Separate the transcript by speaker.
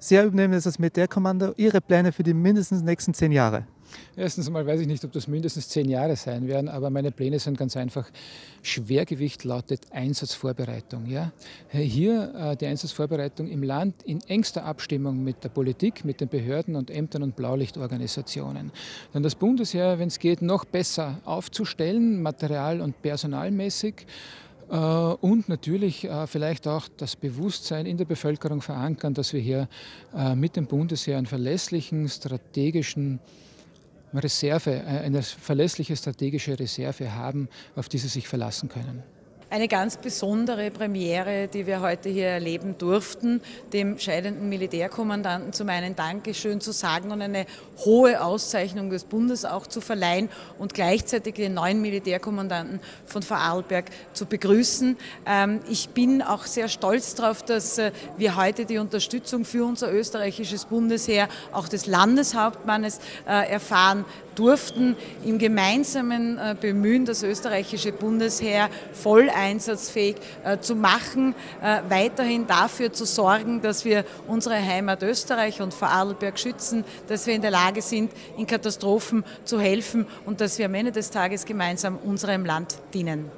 Speaker 1: Sie übernehmen jetzt das Militärkommando. Ihre Pläne für die mindestens nächsten zehn Jahre?
Speaker 2: Erstens einmal weiß ich nicht, ob das mindestens zehn Jahre sein werden, aber meine Pläne sind ganz einfach. Schwergewicht lautet Einsatzvorbereitung. Ja? Hier äh, die Einsatzvorbereitung im Land in engster Abstimmung mit der Politik, mit den Behörden und Ämtern und Blaulichtorganisationen. Dann das Bundesheer, wenn es geht, noch besser aufzustellen, material- und personalmäßig. Äh, und natürlich äh, vielleicht auch das Bewusstsein in der Bevölkerung verankern, dass wir hier äh, mit dem Bundesheer einen verlässlichen strategischen Reserve, eine verlässliche strategische Reserve haben, auf die sie sich verlassen können
Speaker 3: eine ganz besondere Premiere, die wir heute hier erleben durften, dem scheidenden Militärkommandanten zum einen Dankeschön zu sagen und eine hohe Auszeichnung des Bundes auch zu verleihen und gleichzeitig den neuen Militärkommandanten von Vorarlberg zu begrüßen. Ähm, ich bin auch sehr stolz darauf, dass äh, wir heute die Unterstützung für unser österreichisches Bundesheer, auch des Landeshauptmannes, äh, erfahren durften im gemeinsamen äh, Bemühen, das österreichische Bundesheer voll einsatzfähig äh, zu machen, äh, weiterhin dafür zu sorgen, dass wir unsere Heimat Österreich und Vorarlberg schützen, dass wir in der Lage sind, in Katastrophen zu helfen und dass wir am Ende des Tages gemeinsam unserem Land dienen.